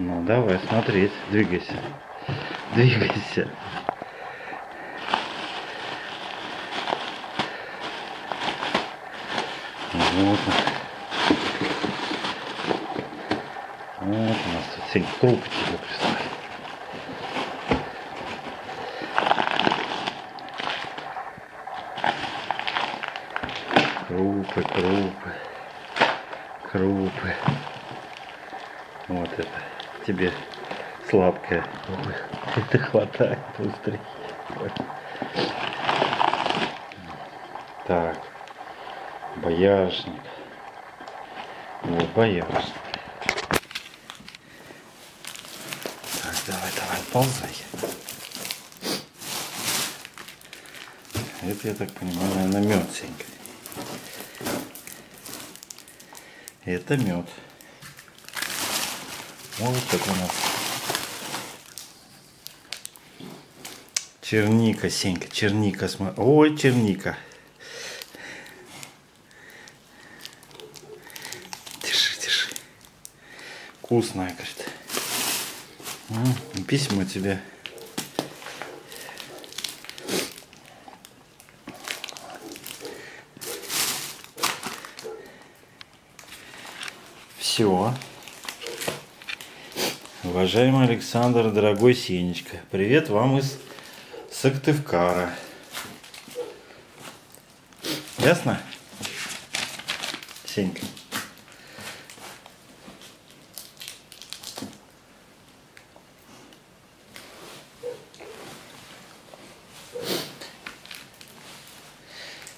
Ну, давай смотреть. Двигайся. Двигайся. Вот. Вот у нас тут крупы тебе прислали. Крупы, крупы, крупы. Вот это тебе сладкое. Это хватает быстрее. Так, боярышник. Вот боярышник. Так, давай, давай, ползай. Это, я так понимаю, наверное, мед, Сенька. Это мед. Вот как у нас. Черника, Сенька, черника. Ой, черника. Держи, держи. Вкусная, говорит. М, Письма тебе. Все. Уважаемый Александр, дорогой Сенечка, привет вам из Сыктывкара. Ясно? Сенька.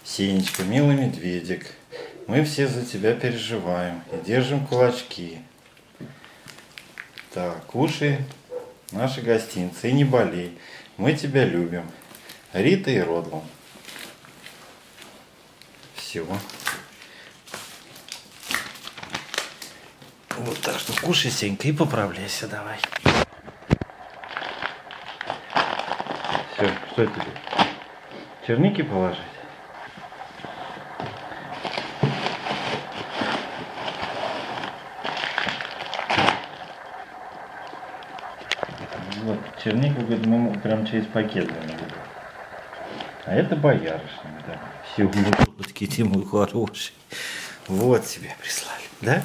Сенечка, милый медведик, мы все за тебя переживаем и держим кулачки. Так, кушай наши гостинцы и не болей. Мы тебя любим. Рита и Родлан. Все. Вот так что кушай, Сенька, и поправляйся давай. Все, что тебе? Черники положить? Вот, чернику, говорит, мы прям через пакет будем. А это боярышник, да. Все, мы такие мой хороший. Вот тебе прислали, да?